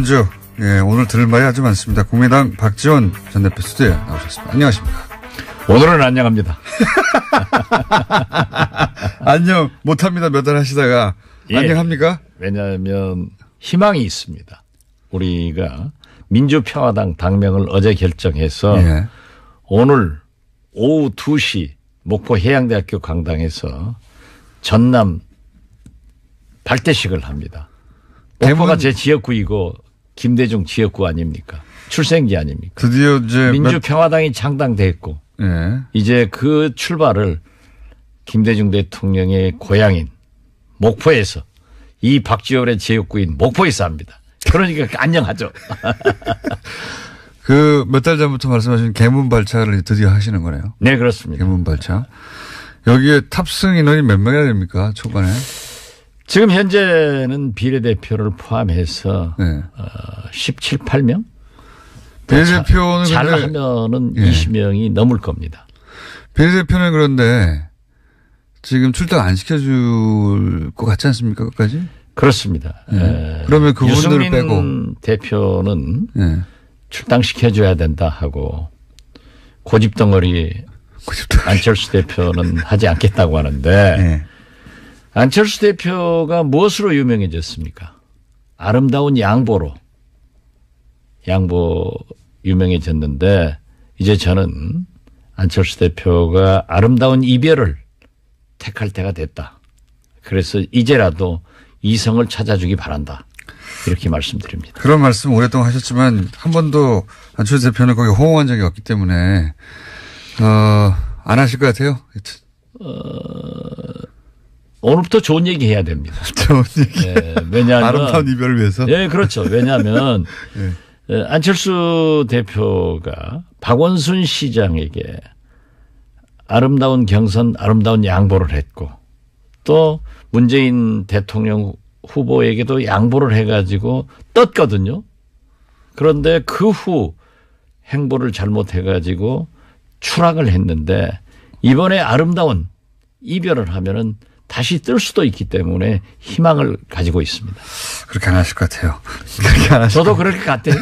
한 주, 예, 오늘 들을 말이 아주 많습니다. 국민당 박지원 전 대표 스튜디오에 나오셨습니다. 안녕하십니까. 오늘은 안녕합니다. 안녕, 못합니다. 몇 달 하시다가. 예. 안녕합니까? 왜냐하면 희망이 있습니다. 우리가 민주평화당 당명을 어제 결정해서 예. 오늘 오후 2시 목포 해양대학교 강당에서 전남 발대식을 합니다. 대부분- 제 지역구이고 김대중 지역구 아닙니까? 출생지 아닙니까? 드디어 이제. 민주평화당이 창당됐고 몇- 예. 이제 그 출발을 김대중 대통령의 고향인 목포에서 이 박지원의 지역구인 목포에서 합니다. 그러니까 안녕하죠. 그 몇 달 전부터 말씀하신 개문 발차를 드디어 하시는 거네요. 네, 그렇습니다. 개문 발차. 여기에 탑승 인원이 몇 명이나 됩니까? 초반에. 지금 현재는 비례대표를 포함해서 네. 어, 17, 8명? 비례대표는 근데 잘하면은 예. 20명이 넘을 겁니다. 비례대표는 그런데 지금 출당 안 시켜줄 것 같지 않습니까? 끝까지? 그렇습니다. 예. 에, 그러면 그분들을 빼고. 대표는 예. 출당시켜줘야 된다 하고 고집덩어리 안철수 대표는 하지 않겠다고 하는데 예. 안철수 대표가 무엇으로 유명해졌습니까? 아름다운 양보로 양보 유명해졌는데 이제 저는 안철수 대표가 아름다운 이별을 택할 때가 됐다. 그래서 이제라도 이성을 찾아주기 바란다. 이렇게 말씀드립니다. 그런 말씀 오랫동안 하셨지만 한 번도 안철수 대표는 거기 호응한 적이 없기 때문에 어, 안 하실 것 같아요. 오늘부터 좋은 얘기 해야 됩니다. 좋은 얘기. 예, 왜냐하면 아름다운 이별을 위해서. 예, 그렇죠. 왜냐하면 예, 안철수 대표가 박원순 시장에게 아름다운 경선, 아름다운 양보를 했고 또 문재인 대통령 후보에게도 양보를 해가지고 떴거든요. 그런데 그 후 행보를 잘못해가지고 추락을 했는데 이번에 아름다운 이별을 하면은 다시 뜰 수도 있기 때문에 희망을 가지고 있습니다. 그렇게 안 하실 것 같아요. 그렇게 안 하실 저도 그럴 것 같아요.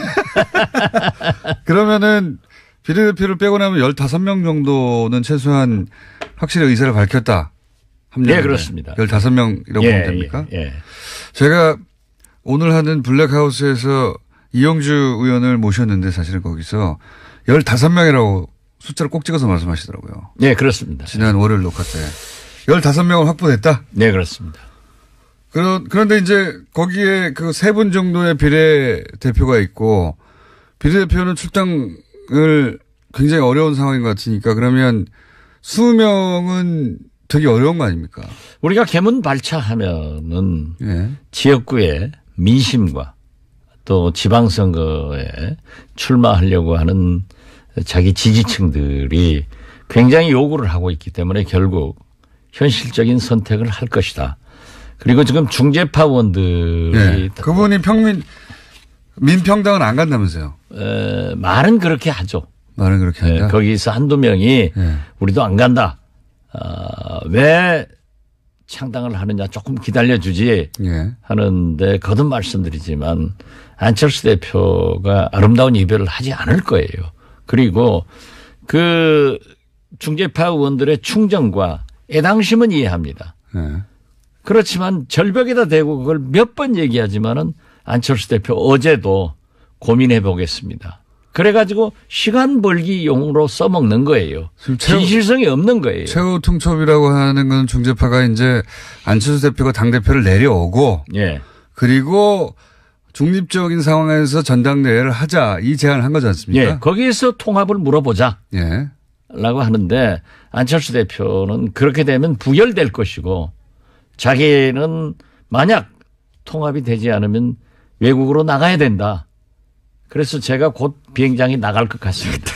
그러면은 비례대표를 빼고 나면 15명 정도는 최소한 확실히 의사를 밝혔다. 합류하는데 예, 그렇습니다. 15명이라고 보면 됩니까? 예, 예. 제가 오늘 하는 블랙하우스에서 이영주 의원을 모셨는데 사실은 거기서 15명이라고 숫자를 꼭 찍어서 말씀하시더라고요. 예, 그렇습니다. 지난 월요일 녹화 때. 15명을 확보됐다? 네, 그렇습니다. 그런, 그런데 이제 거기에 그 세 분 정도의 비례대표가 있고 비례대표는 출당을 굉장히 어려운 상황인 것 같으니까 그러면 20명은 되게 어려운 거 아닙니까? 우리가 개문 발차하면은 예. 지역구의 민심과 또 지방선거에 출마하려고 하는 자기 지지층들이 굉장히 요구를 하고 있기 때문에 결국 현실적인 선택을 할 것이다. 그리고 지금 중재파원들이 예. 그분이 평민, 민평당은 안 간다면서요? 에, 말은 그렇게 하죠. 말은 그렇게 예, 한다. 거기서 한두 명이 예. 우리도 안 간다. 어, 왜 창당을 하느냐 조금 기다려주지 예. 하는데 거듭 말씀드리지만 안철수 대표가 아름다운 이별을 하지 않을 거예요. 그리고 그 중재파 의원들의 충정과 애당심은 이해합니다. 예. 그렇지만 절벽에다 대고 그걸 몇 번 얘기하지만은 안철수 대표 어제도 고민해 보겠습니다. 그래가지고 시간 벌기 용으로 써먹는 거예요. 최후- 진실성이 없는 거예요. 최후 통첩이라고 하는 건 중재파가 이제 안철수 대표가 당대표를 내려오고 예. 그리고 중립적인 상황에서 전당대회를 하자 이 제안을 한 거지 않습니까? 예. 거기에서 통합을 물어보자. 예. 라고 하는데 안철수 대표는 그렇게 되면 부결될 것이고 자기는 만약 통합이 되지 않으면 외국으로 나가야 된다. 그래서 제가 곧 비행장에 나갈 것 같습니다.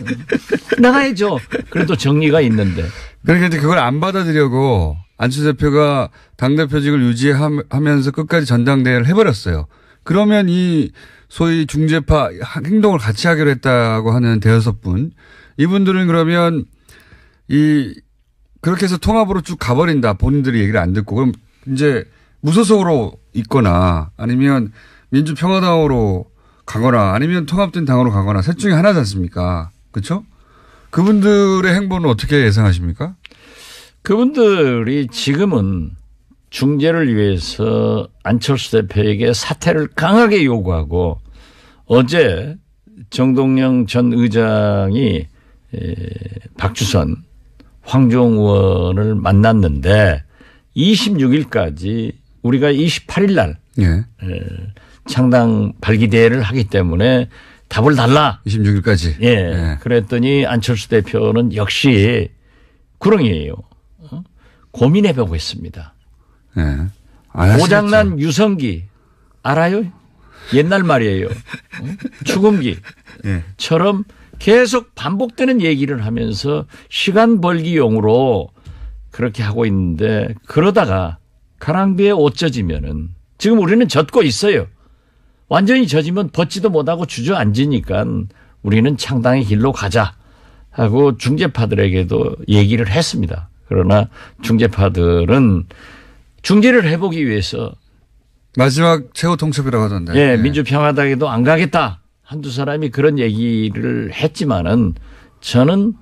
음. 나가야죠. 그래도 정리가 있는데. 그러니까 이제 그걸 안 받아들이려고 안철수 대표가 당대표직을 유지하면서 끝까지 전당대회를 해버렸어요. 그러면 이 소위 중재파 행동을 같이 하기로 했다고 하는 대여섯 분 이분들은 그러면 이 그렇게 해서 통합으로 쭉 가버린다 본인들이 얘기를 안 듣고 그럼 이제 무소속으로 있거나 아니면 민주평화당으로 가거나 아니면 통합된 당으로 가거나 셋 중에 하나지 않습니까? 그렇죠? 그분들의 행보는 어떻게 예상하십니까? 그분들이 지금은 중재를 위해서 안철수 대표에게 사퇴를 강하게 요구하고 어제 정동영 전 의장이 박주선 황종 의원을 만났는데 26일까지 우리가 28일 날 예. 창당 발기대회를 하기 때문에 답을 달라. 26일까지. 예. 예. 그랬더니 안철수 대표는 역시 구렁이에요. 어? 고민해 보고 있습니다. 예. 고장난 유성기 알아요? 옛날 말이에요. 어? 죽음기처럼 계속 반복되는 얘기를 하면서 시간 벌기용으로 그렇게 하고 있는데 그러다가 가랑비에 옷 젖으면은 지금 우리는 젖고 있어요. 완전히 젖으면 벗지도 못하고 주저앉으니까 우리는 창당의 길로 가자 하고 중재파들에게도 얘기를 했습니다. 그러나 중재파들은 중재를 해보기 위해서 마지막 최후 통첩이라고 하던데. 예, 네. 민주평화당에도 안 가겠다. 한두 사람이 그런 얘기를 했지만은 저는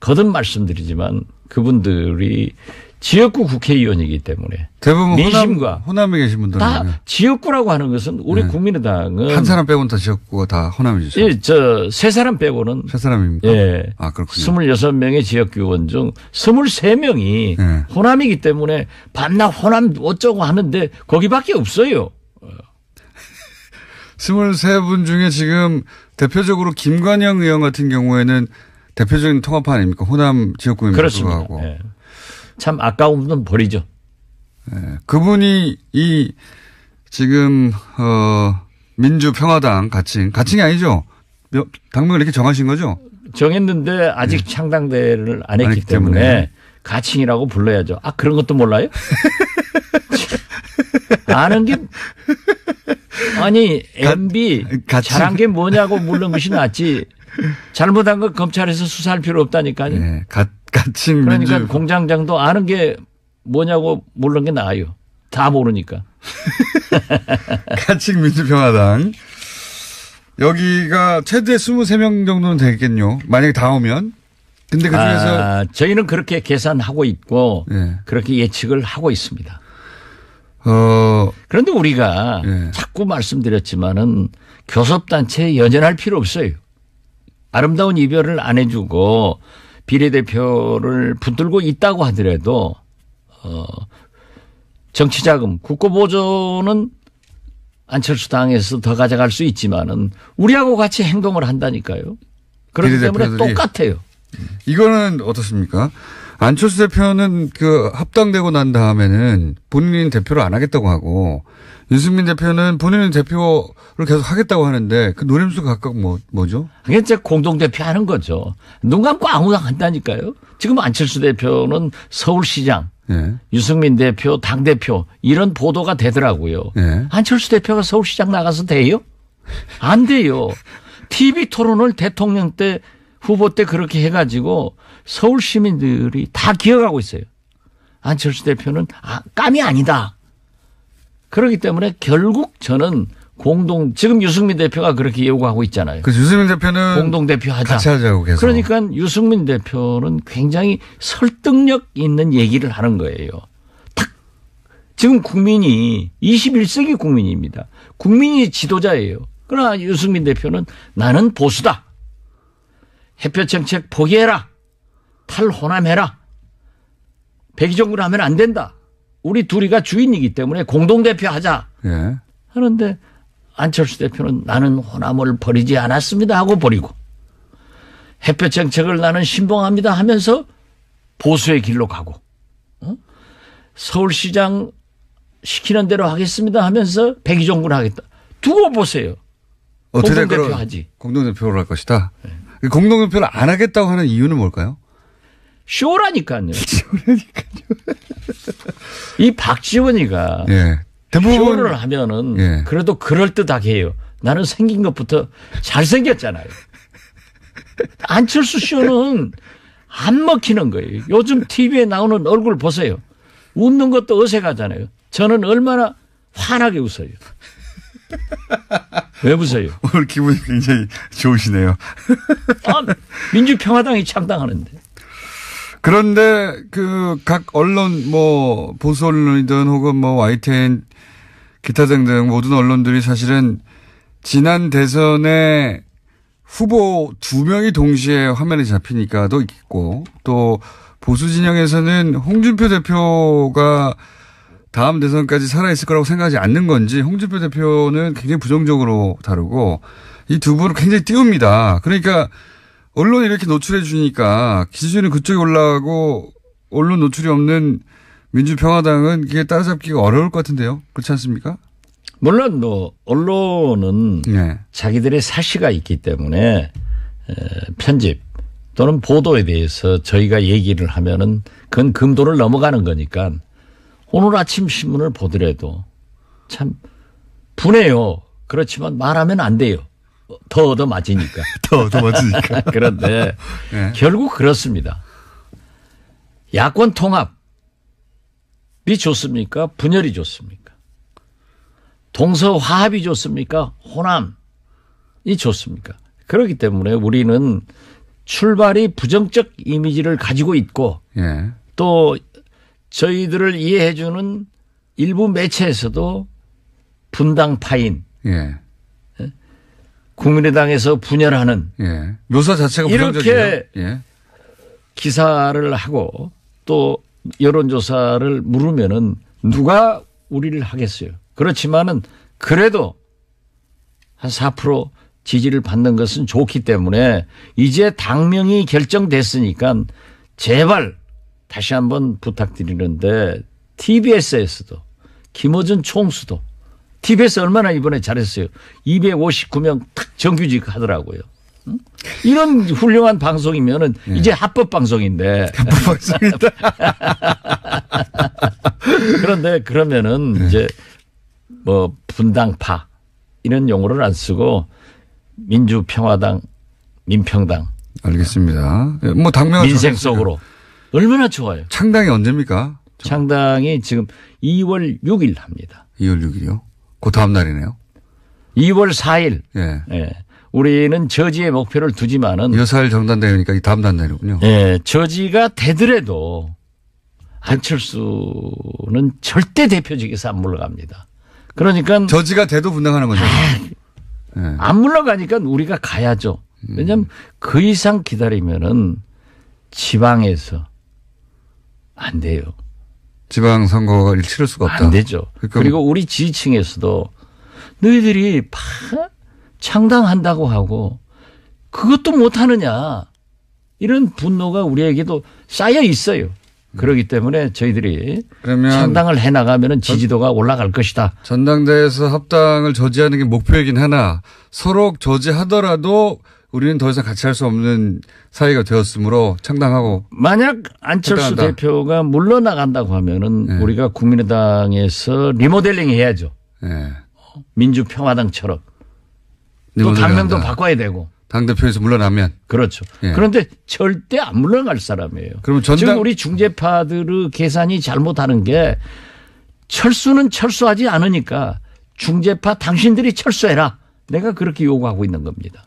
거듭 말씀드리지만 그분들이 지역구 국회의원이기 때문에 대부분 민심과 호남, 에 계신 분들은 다 지역구라고 하는 것은 우리 네. 국민의당은 한 사람 빼고는 다 지역구가 다 호남이죠. 예, 저세 사람 빼고는 세 사람입니까? 예. 아, 그렇군요. 26명의 지역구 의원 중 23명이 네. 호남이기 때문에 반나 호남 어쩌고 하는데 거기밖에 없어요. 23분 중에 지금 대표적으로 김관영 의원 같은 경우에는 대표적인 통합파 아닙니까? 호남 지역구입니다. 그렇습니다. 네. 참 아까운 분 버리죠. 네. 그분이 이 지금 어 민주평화당 가칭 가칭이 아니죠. 당명을 이렇게 정하신 거죠? 정했는데 아직 네. 창당대를 안 했기 때문에, 때문에 가칭이라고 불러야죠. 아 그런 것도 몰라요? 아는 게 아니 MB 가, 잘한 게 뭐냐고 물는 것이 낫지. 잘못한 거 검찰에서 수사할 필요 없다니까요. 네, 가, 가칭 그러니까 민주. 공장장도 아는 게 뭐냐고 물는 게 나아요. 다 모르니까. 가칭 민주평화당. 여기가 최대 23명 정도는 되겠군요. 만약에 다 오면. 근데 그 중에서. 아, 저희는 그렇게 계산하고 있고 네. 그렇게 예측을 하고 있습니다. 어. 그런데 우리가 네. 자꾸 말씀드렸지만은 교섭단체에 연연할 필요 없어요. 아름다운 이별을 안 해주고 비례대표를 붙들고 있다고 하더라도 어 정치자금 국고보조는 안철수 당에서 더 가져갈 수 있지만은 우리하고 같이 행동을 한다니까요. 그렇기 때문에 똑같아요. 이거는 어떻습니까? 안철수 대표는 그 합당되고 난 다음에는 본인은 대표를 안 하겠다고 하고 윤승민 대표는 본인은 대표를 계속 하겠다고 하는데 그 노림수 각각 뭐, 뭐죠? 그게 이제 공동 대표 하는 거죠. 눈 감고 아무나 한다니까요. 지금 안철수 대표는 서울시장, 네. 유승민 대표, 당 대표 이런 보도가 되더라고요. 네. 안철수 대표가 서울시장 나가서 돼요? 안 돼요. TV 토론을 대통령 때 후보 때 그렇게 해가지고 서울 시민들이 다 기억하고 있어요. 안철수 대표는 아, 깜이 아니다. 그렇기 때문에 결국 저는 공동 지금 유승민 대표가 그렇게 요구하고 있잖아요. 그 유승민 대표는 공동 대표 하자. 같이 하자고 계속. 그러니까 유승민 대표는 굉장히 설득력 있는 얘기를 하는 거예요. 딱 지금 국민이 21세기 국민입니다. 국민이 지도자예요. 그러나 유승민 대표는 나는 보수다. 햇볕 정책 포기해라. 탈호남해라. 백의정부를 하면 안 된다. 우리 둘이가 주인이기 때문에 공동대표 하자. 예. 하는데 안철수 대표는 나는 호남을 버리지 않았습니다 하고 버리고 햇볕 정책을 나는 신봉합니다 하면서 보수의 길로 가고 어? 서울시장 시키는 대로 하겠습니다 하면서 백의정부를 하겠다. 두고 보세요. 공동대표 하지. 공동대표를 할 것이다. 네. 공동대표를 안 하겠다고 하는 이유는 뭘까요? 쇼라니까요. 쇼라니까요. 이 박지원이가 예. 대부분 쇼를 하면은 예. 그래도 그럴 듯하게 해요. 나는 생긴 것부터 잘 생겼잖아요. 안철수 쇼는 안 먹히는 거예요. 요즘 TV에 나오는 얼굴 보세요. 웃는 것도 어색하잖아요. 저는 얼마나 환하게 웃어요. 왜 보세요? 오늘 기분이 굉장히 좋으시네요. 아, 민주평화당이 창당하는데. 그런데 그 각 언론 뭐 보수 언론이든 혹은 뭐 YTN 기타 등등 모든 언론들이 사실은 지난 대선에 후보 두 명이 동시에 화면에 잡히니까도 있고 또 보수 진영에서는 홍준표 대표가 다음 대선까지 살아있을 거라고 생각하지 않는 건지 홍준표 대표는 굉장히 부정적으로 다루고 이 두 분을 굉장히 띄웁니다. 그러니까 언론이 이렇게 노출해 주니까 기준이 그쪽에 올라가고 언론 노출이 없는 민주평화당은 이게 따라잡기가 어려울 것 같은데요. 그렇지 않습니까? 물론 뭐 언론은 네. 자기들의 사시가 있기 때문에 편집 또는 보도에 대해서 저희가 얘기를 하면은 그건 금도를 넘어가는 거니까 오늘 아침 신문을 보더라도 참 분해요. 그렇지만 말하면 안 돼요. 더 얻어 맞으니까. 더, 더 맞으니까. 그런데 네. 결국 그렇습니다. 야권 통합이 좋습니까? 분열이 좋습니까? 동서 화합이 좋습니까? 호남이 좋습니까? 그렇기 때문에 우리는 출발이 부정적 이미지를 가지고 있고 예. 또 저희들을 이해해주는 일부 매체에서도 분당파인 예. 국민의당에서 분열하는 예. 묘사 자체가 이렇게. 예. 기사를 하고 또 여론조사를 물으면은 누가 우리를 하겠어요. 그렇지만은 그래도 한 4% 지지를 받는 것은 좋기 때문에 이제 당명이 결정됐으니까 제발 다시 한번 부탁드리는데 TBS에서도 김어준 총수도 TBS 얼마나 이번에 잘했어요. 259명 탁 정규직 하더라고요. 응? 이런 훌륭한 방송이면은 이제 합법 방송인데 맞습니다. 그런데 그러면은 이제 뭐 분당파 이런 용어를 안 쓰고 민주평화당, 민평당, 알겠습니다. 예, 뭐 당명 민생 속으로 얼마나 좋아요. 창당이 언제입니까? 창당이 지금 2월 6일 합니다. 2월 6일이요. 그 다음 날이네요. 2월 4일. 예. 예. 우리는 저지의 목표를 두지만은 2월 4일 정단되니까 이 다음 날이군요. 예, 저지가 되더라도 안철수는 절대 대표직에서 안 물러갑니다. 그러니까 저지가 돼도 분당하는 거죠. 예. 안 물러가니까 우리가 가야죠. 왜냐하면 그 이상 기다리면은 지방에서 안 돼요. 지방선거가 치를 수가 없다. 안 되죠. 그러니까 그리고 우리 지지층에서도 너희들이 파 창당한다고 하고 그것도 못하느냐 이런 분노가 우리에게도 쌓여 있어요. 그렇기 때문에 저희들이 창당을 해 나가면은 지지도가 올라갈 것이다. 전당대에서 합당을 저지하는 게 목표이긴 하나 서로 저지하더라도 우리는 더 이상 같이 할 수 없는 사이가 되었으므로 창당하고 만약 안철수 합당한다. 대표가 물러나간다고 하면은 네. 우리가 국민의당에서 리모델링 해야죠. 예. 민주평화당처럼 또 당명도 한다. 바꿔야 되고 당 대표에서 물러나면 그렇죠. 예. 그런데 절대 안 물러갈 사람이에요. 그러면 전당- 지금 우리 중재파들의 계산이 잘못하는 게 철수는 철수하지 않으니까 중재파 당신들이 철수해라. 내가 그렇게 요구하고 있는 겁니다.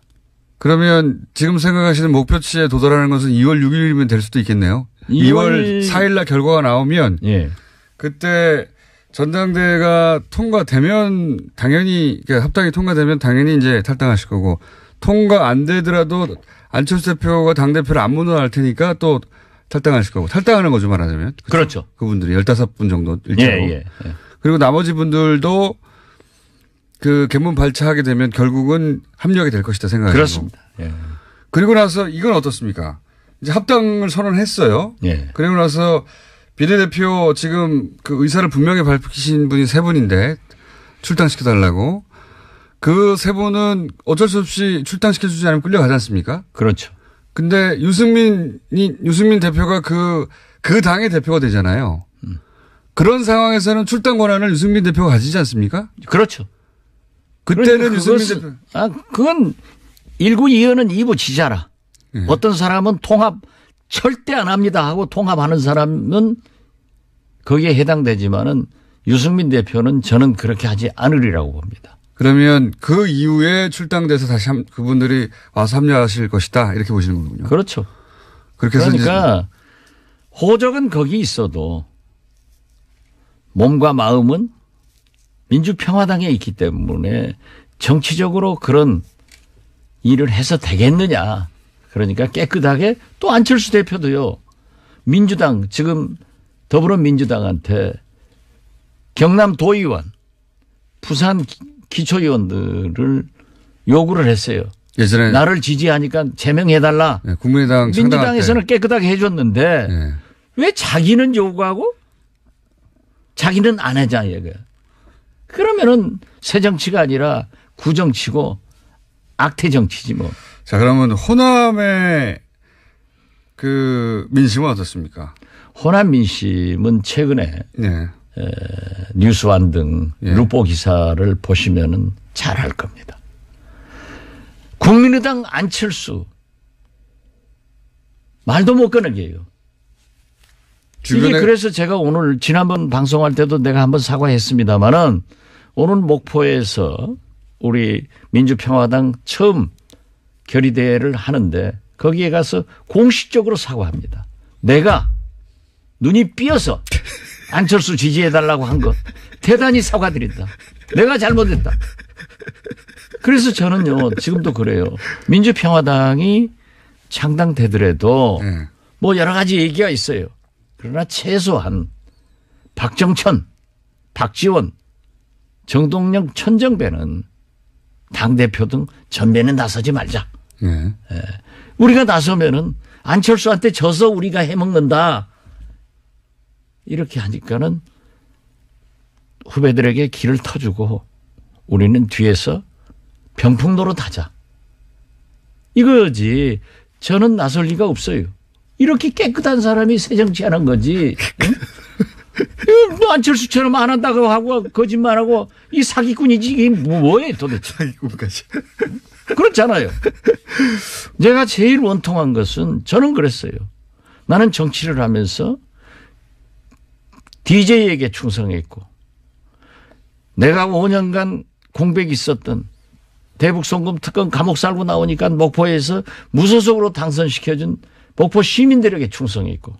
그러면 지금 생각하시는 목표치에 도달하는 것은 2월 6일이면 될 수도 있겠네요. 2월 2월 4일 날 결과가 나오면 예. 그때 전당대회가 통과되면 당연히 그러니까 합당이 통과되면 당연히 이제 탈당하실 거고 통과 안 되더라도 안철수 대표가 당 대표를 안 물러날 테니까 또 탈당하실 거고 탈당하는 거죠 말하자면 그렇죠. 그분들이 15분 정도 예, 일제로 예. 예. 그리고 나머지 분들도 그 개문 발차하게 되면 결국은 합류하게 될 것이다 생각해요. 그렇습니다. 예. 그리고 나서 이건 어떻습니까? 이제 합당을 선언했어요. 예. 그리고 나서 비례대표 지금 그 의사를 분명히 밝히신 분이 세 분인데 출당시켜달라고 그 세 분은 어쩔 수 없이 출당시켜주지 않으면 끌려가지 않습니까? 그렇죠. 근데 유승민이 유승민 대표가 그그 당의 대표가 되잖아요. 그런 상황에서는 출당 권한을 유승민 대표가 가지지 않습니까? 그렇죠. 그때는 그러니까 유승민 그것은- 대표 아, 그건 일구 이연은 이부 지자라. 예. 어떤 사람은 통합 절대 안 합니다 하고 통합하는 사람은 거기에 해당되지만은 유승민 대표는 저는 그렇게 하지 않으리라고 봅니다. 그러면 그 이후에 출당돼서 다시 한, 그분들이 와서 합류하실 것이다. 이렇게 보시는 거군요. 그렇죠. 그렇게 그러니까 호적은 거기 있어도 몸과 마음은 민주평화당에 있기 때문에 정치적으로 그런 일을 해서 되겠느냐. 그러니까 깨끗하게 또 안철수 대표도요. 민주당 지금 더불어민주당한테 경남 도의원, 부산 기초의원들을 요구를 했어요. 예전에 나를 지지하니까 제명해달라. 네, 국민의당 민주당에서는 깨끗하게 해줬는데 네. 왜 자기는 요구하고 자기는 안 하자 이거. 그러면은 새 정치가 아니라 구정치고 악태 정치지 뭐. 자 그러면 호남의 그 민심은 어떻습니까? 호남 민심은 최근에 네. 뉴스완 등 예. 루포 기사를 보시면은 잘 알 겁니다. 국민의당 안철수 말도 못 꺼내게 해요. 이게 그래서 제가 오늘 지난번 방송할 때도 내가 한번 사과했습니다마는 오늘 목포에서 우리 민주평화당 처음 결의대회를 하는데 거기에 가서 공식적으로 사과합니다. 내가 눈이 삐어서 안철수 지지해달라고 한거 대단히 사과드린다. 내가 잘못했다. 그래서 저는요 지금도 그래요. 민주평화당이 창당되더라도 네. 뭐 여러 가지 얘기가 있어요. 그러나 최소한 박정천, 박지원, 정동영, 천정배는 당대표 등 전면에 나서지 말자. 네. 우리가 나서면은 안철수한테 져서 우리가 해먹는다. 이렇게 하니까는 후배들에게 길을 터주고 우리는 뒤에서 병풍노릇 하자. 이거지. 저는 나설 리가 없어요. 이렇게 깨끗한 사람이 새 정치하는 거지. 뭐 안철수처럼 안 한다고 하고 거짓말하고 이 사기꾼이지 이게 뭐예요 도대체. 사기꾼까지. 그렇잖아요. 제가 제일 원통한 것은 저는 그랬어요. 나는 정치를 하면서 DJ에게 충성했고 내가 5년간 공백이 있었던 대북송금 특검 감옥 살고 나오니까 목포에서 무소속으로 당선시켜준 목포 시민들에게 충성했고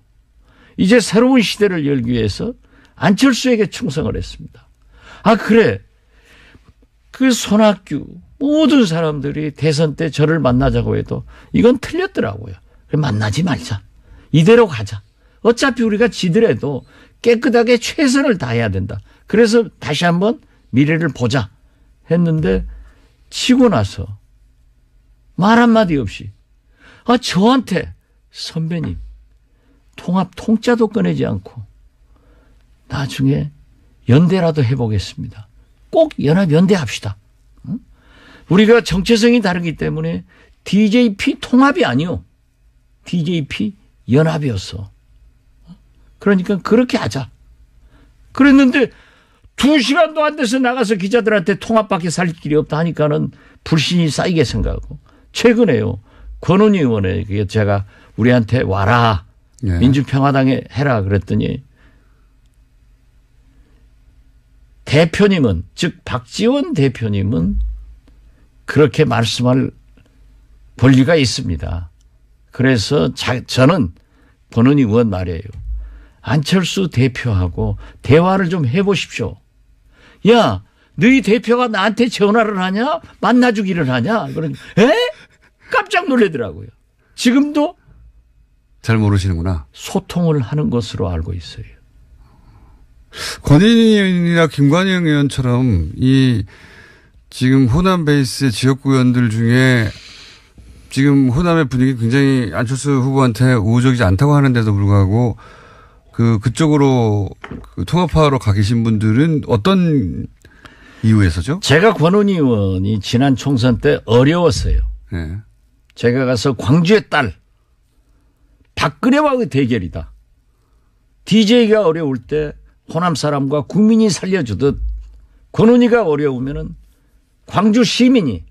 이제 새로운 시대를 열기 위해서 안철수에게 충성을 했습니다. 아 그래 그 손학규 모든 사람들이 대선 때 저를 만나자고 해도 이건 틀렸더라고요. 그래, 만나지 말자. 이대로 가자. 어차피 우리가 지더라도 깨끗하게 최선을 다해야 된다. 그래서 다시 한번 미래를 보자 했는데 치고 나서 말 한마디 없이 아 저한테 선배님 통합 통짜도 꺼내지 않고 나중에 연대라도 해보겠습니다. 꼭 연합 연대합시다. 응? 우리가 정체성이 다르기 때문에 DJP 통합이 아니요. DJP 연합이었어. 그러니까 그렇게 하자. 그랬는데 두 시간도 안 돼서 나가서 기자들한테 통합밖에 살 길이 없다 하니까는 불신이 쌓이게 생각하고 최근에요. 권은희 의원에게 제가 우리한테 와라. 네. 민주평화당에 해라 그랬더니 대표님은 즉 박지원 대표님은 그렇게 말씀할 권리가 있습니다. 그래서 자, 저는 권은희 의원 말이에요. 안철수 대표하고 대화를 좀 해보십시오. 야, 너희 대표가 나한테 전화를 하냐? 만나주기를 하냐? 그러니, 에? 깜짝 놀라더라고요. 지금도 잘 모르시는구나. 소통을 하는 것으로 알고 있어요. 권인희 의원이나 김관영 의원처럼 이 지금 호남 베이스의 지역구 의원들 중에 지금 호남의 분위기 굉장히 안철수 후보한테 우호적이지 않다고 하는데도 불구하고 그 그쪽으로 그 통합하러 가 계신 분들은 어떤 이유에서죠? 제가 권은희 의원이 지난 총선 때 어려웠어요. 네. 제가 가서 광주의 딸 박근혜와의 대결이다. DJ가 어려울 때 호남 사람과 국민이 살려주듯 권은희가 어려우면은 광주 시민이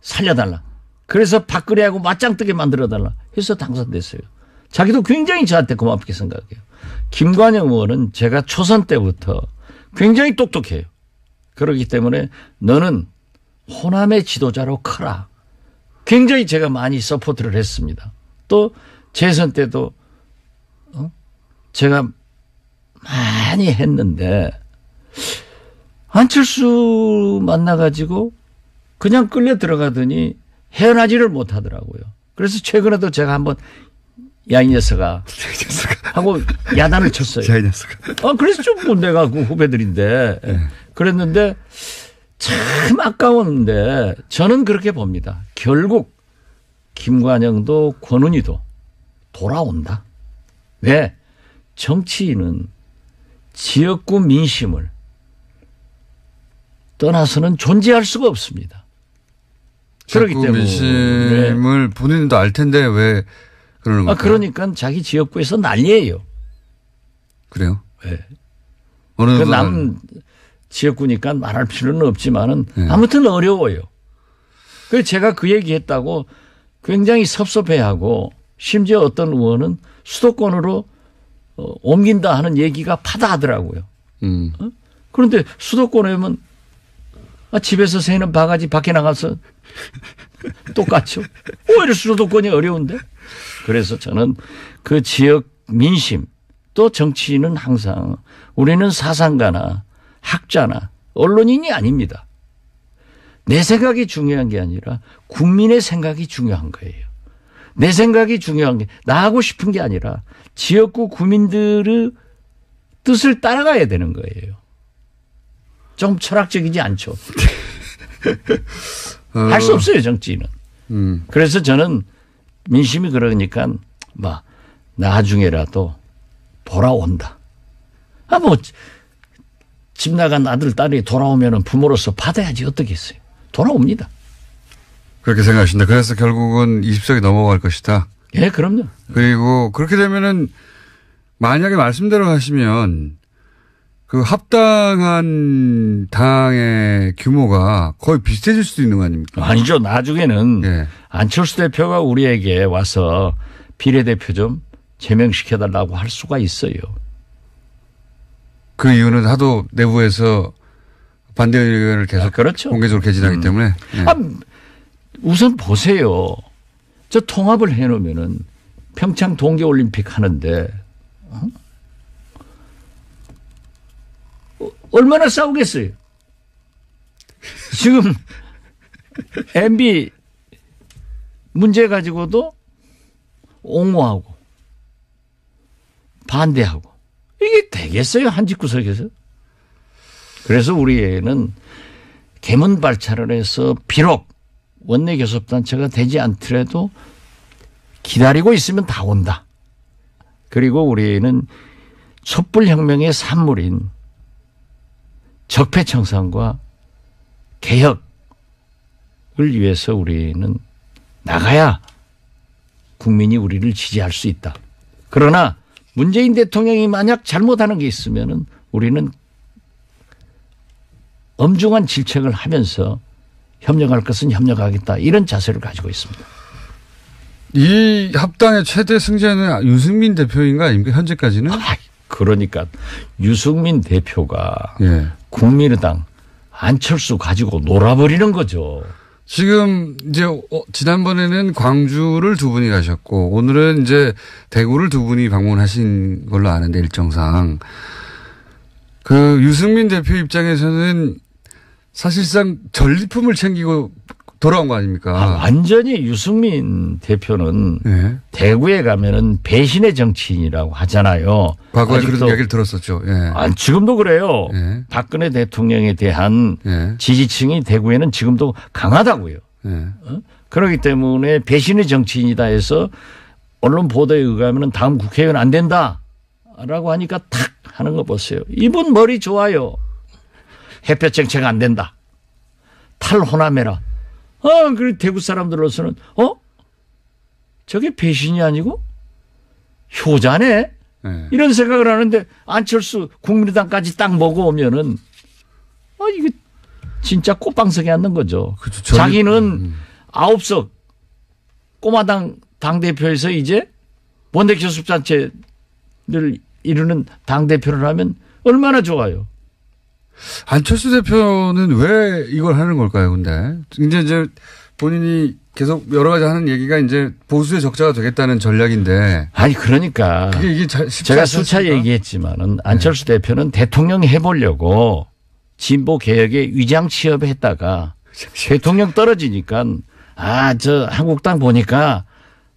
살려달라. 그래서 박근혜하고 맞짱뜨게 만들어달라 해서 당선됐어요. 자기도 굉장히 저한테 고맙게 생각해요. 김관영 의원은 제가 초선 때부터 굉장히 똑똑해요. 그렇기 때문에 너는 호남의 지도자로 커라. 굉장히 제가 많이 서포트를 했습니다. 또 재선 때도 어? 제가 많이 했는데 안철수 만나가지고 그냥 끌려 들어가더니 헤어나지를 못하더라고요. 그래서 최근에도 제가 한번 야 이 녀석아 하고 야단을 쳤어요. 자이 녀석아. 아, 그래서 좀뭐 내가 그 후배들인데 그랬는데 참 아까웠는데 저는 그렇게 봅니다. 결국 김관영도 권은희도 돌아온다. 왜? 정치인은 지역구 민심을 떠나서는 존재할 수가 없습니다. 그렇기 때문에 민심을 본인도 알 텐데 왜 그러는 아 거예요? 그러니까 자기 지역구에서 난리예요. 그래요? 네. 어느 그남 지역구니까 말할 필요는 없지만은 네. 아무튼 어려워요. 그래서 제가 그 얘기했다고 굉장히 섭섭해하고 심지어 어떤 의원은 수도권으로 어, 옮긴다 하는 얘기가 파다하더라고요. 음. 그런데 수도권에 오면 아, 집에서 새는 바가지 밖에 나가서 똑같죠. 오히려 수도권이 어려운데. 그래서 저는 그 지역 민심 또 정치인은 항상 우리는 사상가나 학자나 언론인이 아닙니다. 내 생각이 중요한 게 아니라 국민의 생각이 중요한 거예요. 내 생각이 중요한 게 나 하고 싶은 게 아니라 지역구 구민들의 뜻을 따라가야 되는 거예요. 좀 철학적이지 않죠. 할수 없어요, 정치인은. 음. 그래서 저는 민심이 그러니까 막 나중에라도 돌아온다. 아, 뭐, 집 나간 아들, 딸이 돌아오면 부모로서 받아야지 어떻겠어요. 돌아옵니다. 그렇게 생각하신다. 그래서 결국은 20석이 넘어갈 것이다. 예, 그럼요. 그리고 그렇게 되면은 만약에 말씀대로 하시면 그 합당한 당의 규모가 거의 비슷해질 수도 있는 거 아닙니까? 아니죠. 나중에는 예. 안철수 대표가 우리에게 와서 비례대표 좀 제명시켜달라고 할 수가 있어요. 그 이유는 하도 내부에서 반대 의견을 계속 아, 그렇죠. 공개적으로 개진하기 때문에. 예. 아, 우선 보세요. 저 통합을 해놓으면은 평창 동계올림픽 하는데 어? 어, 얼마나 싸우겠어요. 지금 MB 문제 가지고도 옹호하고 반대하고 이게 되겠어요 한 집구석에서? 그래서 우리는 개문 발차를 해서 비록 원내 교섭단체가 되지 않더라도 기다리고 있으면 다 온다. 그리고 우리는 촛불혁명의 산물인 적폐청산과 개혁을 위해서 우리는 나가야 국민이 우리를 지지할 수 있다. 그러나 문재인 대통령이 만약 잘못하는 게 있으면은 우리는 엄중한 질책을 하면서 협력할 것은 협력하겠다 이런 자세를 가지고 있습니다. 이 합당의 최대 승자는 유승민 대표인 거 아닙니까? 현재까지는? 아, 그러니까 유승민 대표가 예. 국민의당 안철수 가지고 놀아버리는 거죠. 지금 이제 어, 지난번에는 광주를 두 분이 가셨고 오늘은 이제 대구를 두 분이 방문하신 걸로 아는데 일정상 그 유승민 대표 입장에서는 사실상 전리품을 챙기고 돌아온 거 아, 아닙니까? 완전히 유승민 대표는 예. 대구에 가면은 배신의 정치인이라고 하잖아요. 과거에 그런 이야기를 들었었죠. 예. 아, 지금도 그래요. 예. 박근혜 대통령에 대한 예. 지지층이 대구에는 지금도 강하다고요. 예. 그렇기 때문에 배신의 정치인이다 해서 언론 보도에 의하면 다음 국회의원 안 된다라고 하니까 탁 하는 거 보세요. 이분 머리 좋아요. 햇볕 정책 안 된다. 탈호남해라. 어, 그리고 대구 사람들로서는 어? 저게 배신이 아니고 효자네? 예. 이런 생각을 하는데 안철수 국민의당까지 딱 먹어오면은 아 이게 진짜 꽃방석에 앉는 거죠. 그렇죠. 저는- 자기는 음. 아홉 석 꼬마당 당 대표에서 이제 원내 교섭단체를 이루는 당 대표를 하면 얼마나 좋아요. 안철수 대표는 왜 이걸 하는 걸까요, 근데? 이제 이제 본인이 계속 여러 가지 하는 얘기가 이제 보수의 적자가 되겠다는 전략인데. 아니 그러니까 그게 이게 제가 수차 않습니까? 얘기했지만은 안철수 대표는 대통령 해보려고 진보 개혁에 위장 취업했다가 대통령 떨어지니까 아 저 한국당 보니까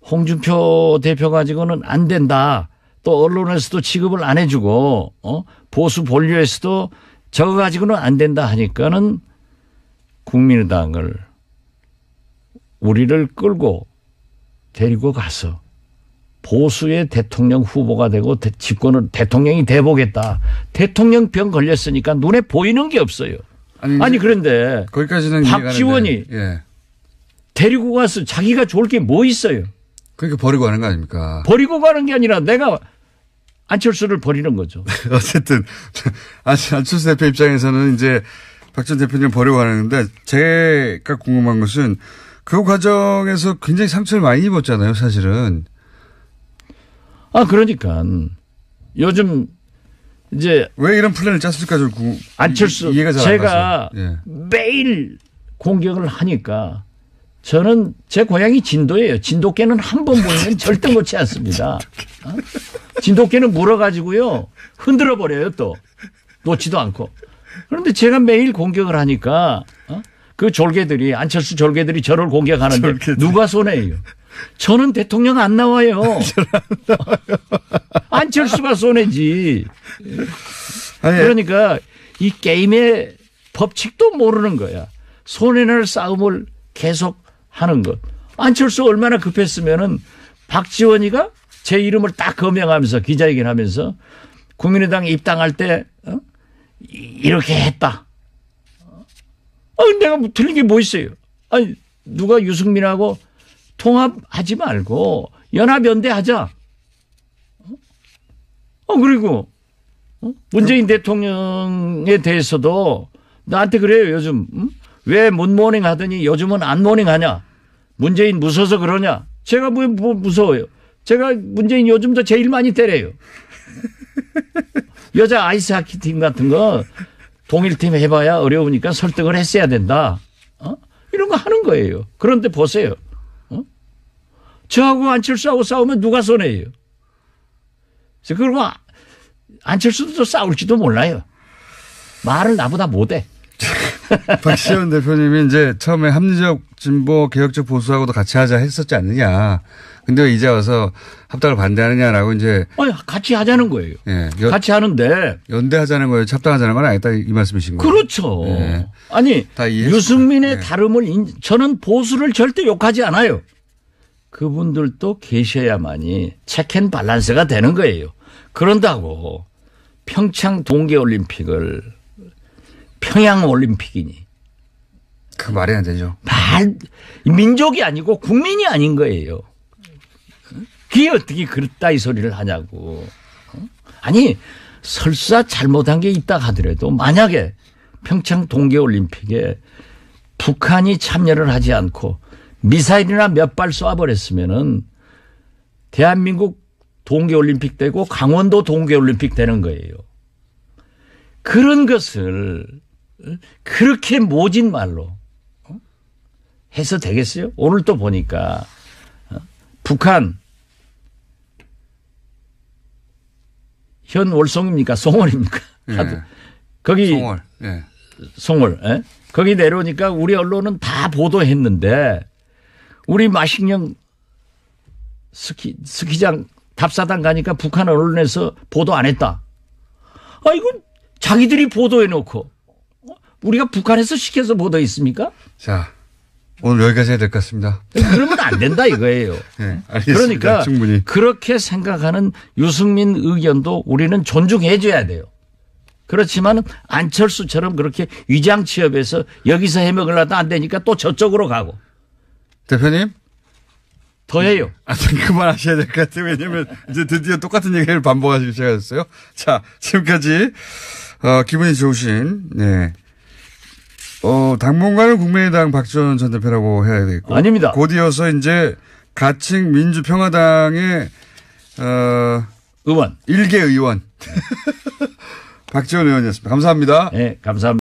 홍준표 대표 가지고는 안 된다. 또 언론에서도 취급을 안 해주고 어 보수 본류에서도 저거 가지고는 안 된다 하니까는 국민의당을 우리를 끌고 데리고 가서 보수의 대통령 후보가 되고 대- 집권을 대통령이 돼보겠다. 대통령 병 걸렸으니까 눈에 보이는 게 없어요. 아니, 아니 그런데 거기까지는 박지원이 예. 데리고 가서 자기가 좋을 게 뭐 있어요? 그러니까 버리고 하는 거 아닙니까? 버리고 가는 게 아니라 내가 안철수를 버리는 거죠. 어쨌든 안- 안철수 대표 입장에서는 이제 박 전 대표님 버리고 가는데 제가 궁금한 것은 그 과정에서 굉장히 상처를 많이 입었잖아요, 사실은. 아 그러니까 요즘 이제 왜 이런 플랜을 짰을까 좀 구, 안철수 이- 이해가 잘안 제가 가서. 예. 매일 공격을 하니까 저는 제 고향이 진도예요. 진돗개는 한번 보이면 절대 놓지 않습니다. 어? 진돗개는 물어가지고요 흔들어 버려요 또 놓지도 않고. 그런데 제가 매일 공격을 하니까 어? 그 졸개들이 안철수 졸개들이 저를 공격하는데 졸개들. 누가 손해예요? 저는 대통령 안 나와요. 안철수가 손해지. 아니, 그러니까 이 게임의 법칙도 모르는 거야. 손해날 싸움을 계속 하는 것. 안철수 얼마나 급했으면은 박지원이가 제 이름을 딱 거명하면서 기자회견 하면서 국민의당 입당할 때 어? 이- 이렇게 했다. 아, 내가 뭐 틀린 게 뭐 있어요? 아니 누가 유승민하고 통합하지 말고 연합 연대 하자. 어 그리고 어? 문재인 대통령에 대해서도 나한테 그래요 요즘 응? 왜 문모닝 하더니 요즘은 안 모닝 하냐 문재인 무서워서 그러냐 제가 뭐, 뭐 무서워요 제가 문재인 요즘도 제일 많이 때려요 여자 아이스하키 팀 같은 거 동일팀 해봐야 어려우니까 설득을 했어야 된다 어? 이런 거 하는 거예요 그런데 보세요 어? 저하고 안철수하고 싸우면 누가 손해예요 그래서 그리고 아- 안철수도 싸울지도 몰라요. 말을 나보다 못해. 박시원 대표님이 이제 처음에 합리적 진보 개혁적 보수하고도 같이 하자 했었지 않느냐. 근데 왜 이제 와서 합당을 반대하느냐라고 이제 아니, 같이 하자는 거예요. 예, 연, 같이 하는데. 연대하자는 거예요. 합당하자는 건 아니다 이 말씀이신 거예요. 그렇죠. 네. 아니. 유승민의 네. 다름을, 인- 저는 보수를 절대 욕하지 않아요. 그분들도 계셔야만이 체크앤 밸런스가 되는 거예요. 그런다고 평창 동계올림픽을 평양 올림픽이니 그 말이 안 되죠. 말 민족이 아니고 국민이 아닌 거예요. 그게 어떻게 그렇다 이 소리를 하냐고. 어? 아니 설사 잘못한 게 있다 하더라도 만약에 평창 동계올림픽에 북한이 참여를 하지 않고 미사일이나 몇 발 쏴버렸으면은 대한민국 동계올림픽 되고 강원도 동계올림픽 되는 거예요. 그런 것을 그렇게 모진 말로 해서 되겠어요? 오늘 또 보니까 어? 북한 현 월송입니까? 송월입니까? 예. 거기 송월. 예. 송월 예? 거기 내려오니까 우리 언론은 다 보도했는데 우리 마식령 스키 스키장 답사단 가니까 북한 언론에서 보도 안 했다. 아 이건 자기들이 보도해 놓고 어? 우리가 북한에서 시켜서 보도했습니까? 자 오늘 여기까지 해야 될 것 같습니다. 그러면 안 된다 이거예요. 예, 알겠습니다. 그러니까 충분히. 그렇게 생각하는 유승민 의견도 우리는 존중해 줘야 돼요. 그렇지만 안철수처럼 그렇게 위장 취업해서 여기서 해먹으려다 안 되니까 또 저쪽으로 가고 대표님 더 해요. 아, 좀 그만하셔야 될 것 같아요. 왜냐면 이제 드디어 똑같은 얘기를 반복하시기 시작하셨어요. 자, 지금까지, 어, 기분이 좋으신, 네. 어, 당분간은 국민의당 박지원 전 대표라고 해야 되겠고. 아닙니다. 곧 이어서 이제 가칭 민주평화당의, 어, 의원. 일개 의원. 박지원 의원이었습니다. 감사합니다. 네, 감사합니다.